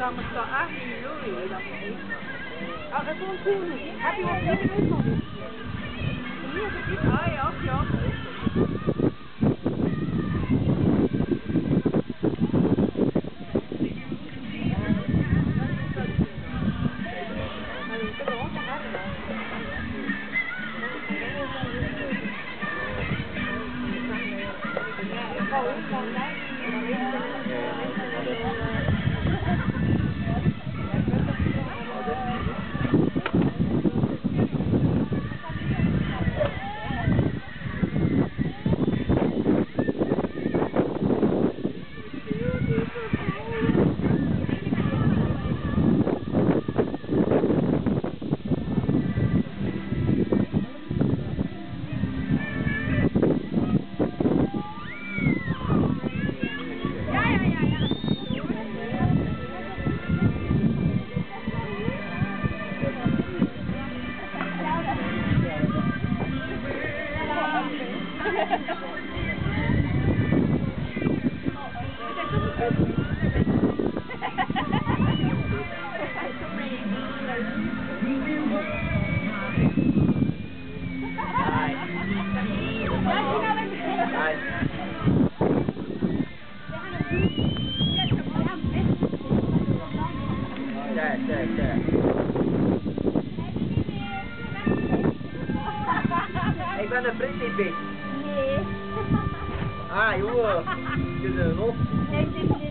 selamat sa akin, Yuri. Ach, het was cool. Heb je wat nieuws meegemaakt? Hier is het. Ah ja, ja. Yeah. Nee. Ah, jongen. Je bent een Ah, eu vou. Quer dizer, eu não. É, eu